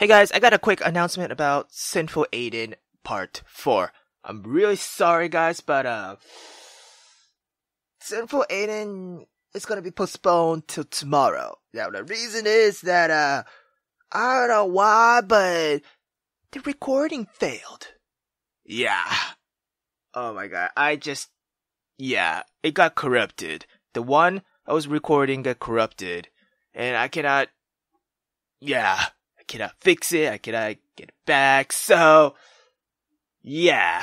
Hey guys, I got a quick announcement about Sinful Eden Part 4. I'm really sorry guys, but uh Sinful Eden is gonna be postponed till tomorrow. Now the reason is that uh I don't know why, but the recording failed. Yeah. Oh my god, I just yeah, it got corrupted. The one I was recording got corrupted, and I cannot yeah, I cannot fix it. I cannot get it back. So, yeah.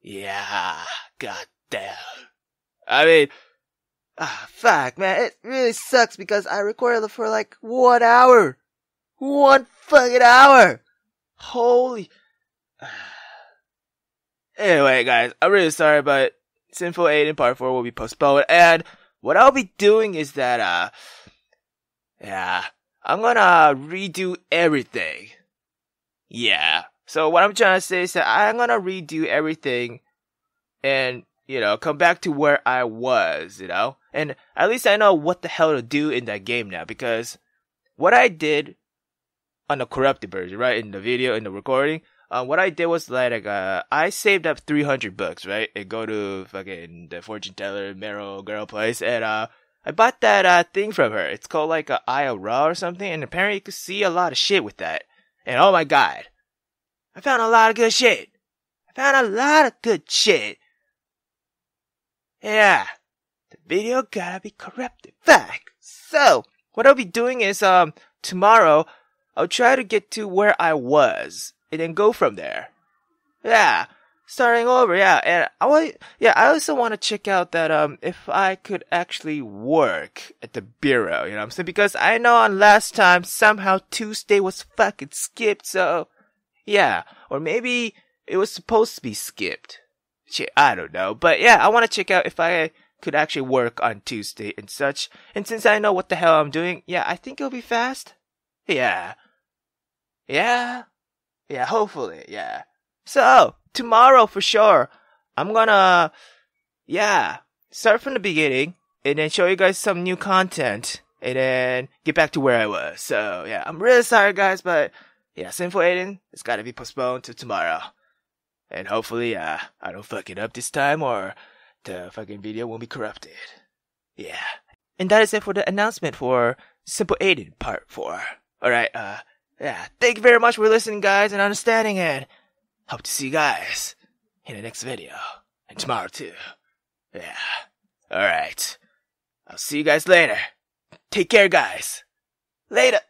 Yeah. God damn. I mean, ah, fuck, man. It really sucks because I recorded for like one hour. One fucking hour. Holy. Anyway, guys, I'm really sorry, but Sinful Eden Part 4 will be postponed. And what I'll be doing is that, uh, yeah, I'm gonna redo everything. Yeah. So what I'm trying to say is that I'm gonna redo everything and, you know, come back to where I was, you know? And at least I know what the hell to do in that game now because what I did on the corrupted version, right? In the video, in the recording, uh, what I did was like, uh, I saved up 300 bucks, right? And go to fucking the fortune teller, Meryl girl place and, uh, I bought that uh, thing from her. It's called like a Eye of Ra or something, and apparently you can see a lot of shit with that. And oh my god, I found a lot of good shit. I found a lot of good shit. Yeah, the video gotta be corrupted. Fact. So what I'll be doing is um tomorrow I'll try to get to where I was and then go from there. Yeah starting over, yeah. And I want, yeah, I also want to check out that, um, if I could actually work at the bureau, you know what I'm saying? Because I know on last time, somehow Tuesday was fucking skipped, so, yeah. Or maybe it was supposed to be skipped. Shit, I don't know. But yeah, I want to check out if I could actually work on Tuesday and such. And since I know what the hell I'm doing, yeah, I think it'll be fast. Yeah. Yeah. Yeah, hopefully, yeah. So, tomorrow for sure. I'm gonna, yeah, start from the beginning and then show you guys some new content and then get back to where I was. So yeah, I'm really sorry guys, but yeah, Sinful Eden, it's gotta be postponed to tomorrow. And hopefully, uh, I don't fuck it up this time or the fucking video won't be corrupted. Yeah. And that is it for the announcement for Simple Eden Part 4. Alright, uh, yeah, thank you very much for listening guys and understanding it. Hope to see you guys in the next video. And tomorrow too. Yeah. Alright. I'll see you guys later. Take care, guys. Later.